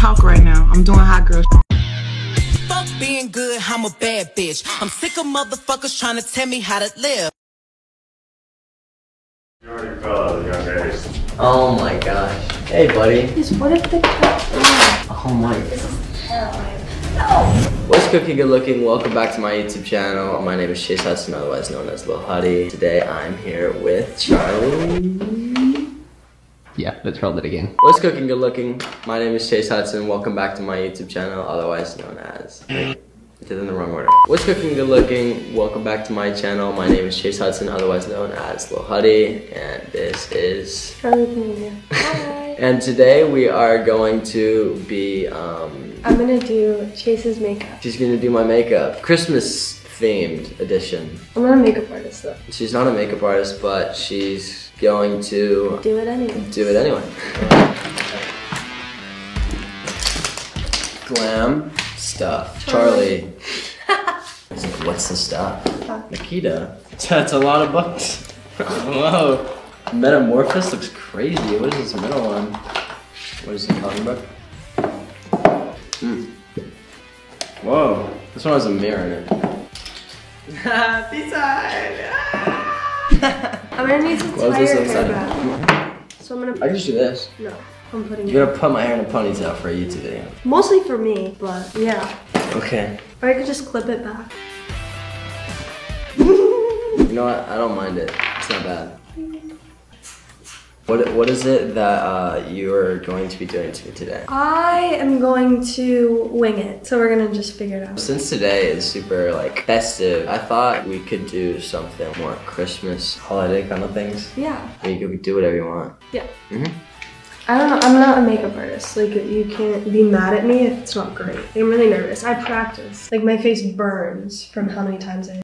talk right now. I'm doing hot girl. Fuck being good, I'm a bad bitch. I'm sick of motherfuckers trying to tell me how to live. You already fell at a young age. Oh my gosh. Hey, buddy. Just what if the cat? Oh my. What's cooking good looking? Welcome back to my YouTube channel. My name is Chase Hudson, otherwise known as Lil Huddy. Today I'm here with Charli. Yeah, let's roll it again. What's cooking good looking? My name is Chase Hudson. Welcome back to my YouTube channel, otherwise known as. I did it in the wrong order. What's cooking good looking? Welcome back to my channel. My name is Chase Hudson, otherwise known as Lil Huddy, and this is. Charli D'Amelio. Hi. And today we are going to be. Um, I'm gonna do Chase's makeup. she's gonna do my makeup, Christmas themed edition. I'm not a makeup artist though. She's not a makeup artist, but she's going to Do it anyway. do it anyway. Glam stuff. Charli. He's like, What's the stuff? Nikita. That's a lot of bucks. Whoa. Metamorphosis looks crazy. What is this middle one? What is it talking about? Hmm. Whoa. This one has a mirror in it. Peace ah! I'm gonna need to Why this your so hair exciting? back. So I'm gonna. I can just do this. No, I'm putting You're gonna put my hair in a ponytail for a YouTube video. Mostly for me, but yeah. Okay. Or I could just clip it back. You know what? I don't mind it. It's not bad. What What is it that uh, you're going to be doing to me today? I am going to wing it, so we're gonna just figure it out. Since today is super like festive, I thought we could do something more Christmas holiday kind of things. Yeah, You could do whatever you want. yeah. Mhm. I don't know. I'm not a makeup artist. Like you can't be mad at me if it's not great. I'm really nervous. I practice. Like my face burns from how many times I